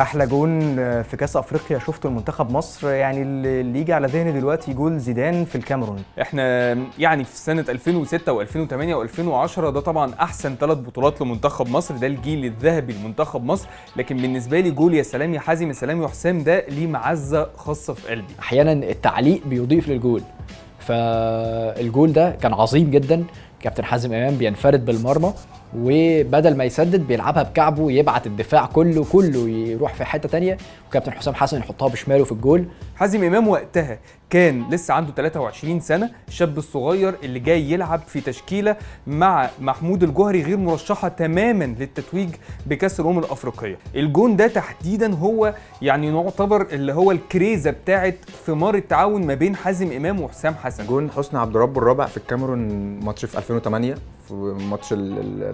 أحلى جون في كأس أفريقيا شفته لمنتخب مصر. يعني اللي يجي على ذهني دلوقتي جول زيدان في الكاميرون. إحنا يعني في سنة 2006 و2008 و2010 ده طبعا أحسن ثلاث بطولات لمنتخب مصر. ده الجيل الذهبي لمنتخب مصر. لكن بالنسبة لي جول يا سلام يا حازم يا سلام يا حسام ده ليه معزة خاصة في قلبي. أحيانا التعليق بيضيف للجول. فالجول ده كان عظيم جدا. كابتن حازم إمام بينفرد بالمرمى. وبدل ما يسدد بيلعبها بكعبه يبعت الدفاع كله كله يروح في حتة تانية. وكابتن حسام حسن يحطها بشماله في الجول. حازم إمام وقتها كان لسه عنده 23 سنة الشاب الصغير اللي جاي يلعب في تشكيلة مع محمود الجوهري غير مرشحة تماما للتتويج بكأس الأمم الأفريقية. الجون ده تحديدا هو يعني نعتبر اللي هو الكريزة بتاعه ثمار التعاون ما بين حازم إمام وحسام حسن. جون حسني عبد ربه الرابع في الكاميرون ماتش في 2008 في ماتش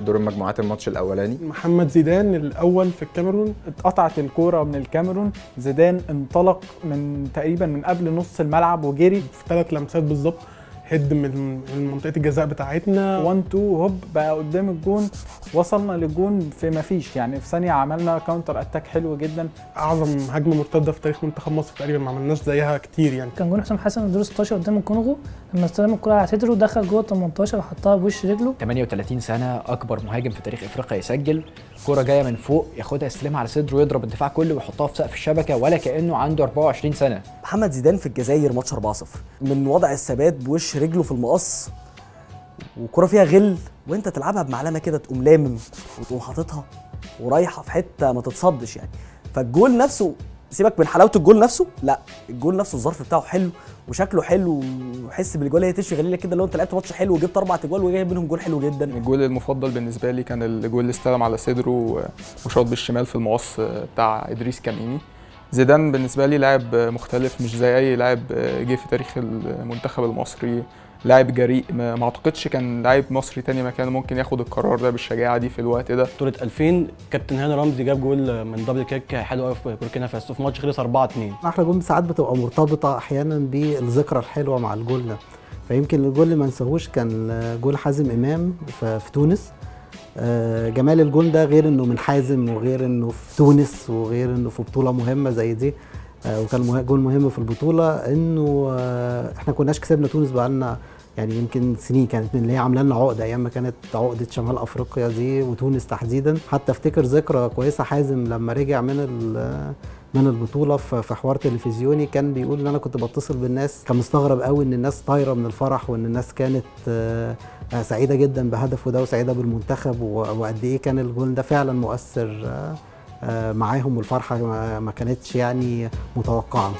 دور المجموعات الماتش الأولاني. محمد زيدان الأول في الكاميرون اتقطعت الكورة من الكاميرون. زيدان انطلق من تقريبا من قبل نص الملعب. وجري في ثلاث لمسات بالظبط head من منطقه الجزاء بتاعتنا. 1 2 هوب بقى قدام الجون وصلنا للجون في ما فيش. يعني في ثانية عملنا counter attack حلو جدا. أعظم هجمة مرتدة في تاريخ منتخب مصر تقريبا ما عملناش زيها كتير يعني. كان جون حسام حسن دور 16 قدام الكونغو. لما استلم الكرة على صدره دخل جوه 18 وحطها بوش رجله. 38 سنة أكبر مهاجم في تاريخ إفريقيا يسجل. كرة جاية من فوق ياخدها يستلمها على صدره ويضرب الدفاع كله ويحطها في سقف الشبكة ولا كأنه عنده 24 سنة. محمد زيدان في الجزائر ماتش 4-0 من وضع الثبات بوش رجله في المقص وكرة فيها غل وأنت تلعبها بمعلمة كده تقوم لامم وتقوم حاططها ورايحة في حتة ما تتصدش يعني. فالجول نفسه سيبك من حلاوة الجول نفسه. لا الجول نفسه الظرف بتاعه حلو وشكله حلو وحس بالاجوال هي تشفي غليله كده لو انت لعبت ماتش حلو وجبت أربع اجوال وجايب منهم جول حلو جدا. الجول المفضل بالنسبة لي كان الجول اللي استلم على صدره وشاط بالشمال في المقص بتاع إدريس كاميني زيدان بالنسبة لي لاعب مختلف مش زي أي لاعب جه في تاريخ المنتخب المصري. لاعب جريء ما أعتقدش كان لاعب مصري تاني مكان ممكن ياخد القرار ده بالشجاعة دي في الوقت ده. بطولة 2000 كابتن هاني رمزي جاب جول من double kick حلو قوي في بوركينا فاسو في ماتش خلص 4 2 أحلى جول ساعات بتبقى مرتبطة أحيانا بالذكرى الحلوة مع الجول ده. فيمكن الجول اللي ما نساهوش كان جول حازم إمام في تونس. جمال الجول ده غير إنه من حازم وغير إنه في تونس وغير إنه في بطولة مهمة زي دي وكان جول مهم في البطولة إنه إحنا كناش كسبنا تونس بقالنا يعني يمكن سنين كانت من اللي هي عاملة لنا عقدة أيام ما كانت عقدة شمال أفريقيا دي وتونس تحديدا. حتى افتكر ذكرى كويسة حازم لما رجع من من البطولة في حوار تلفزيوني كان بيقول إن أنا كنت بتصل بالناس. كان مستغرب قوي إن الناس طايرة من الفرح وإن الناس كانت سعيدة جدا بهدفه ده وسعيدة بالمنتخب وقد إيه كان الجول ده فعلا مؤثر معاهم والفرحة ما كانتش يعني متوقعة.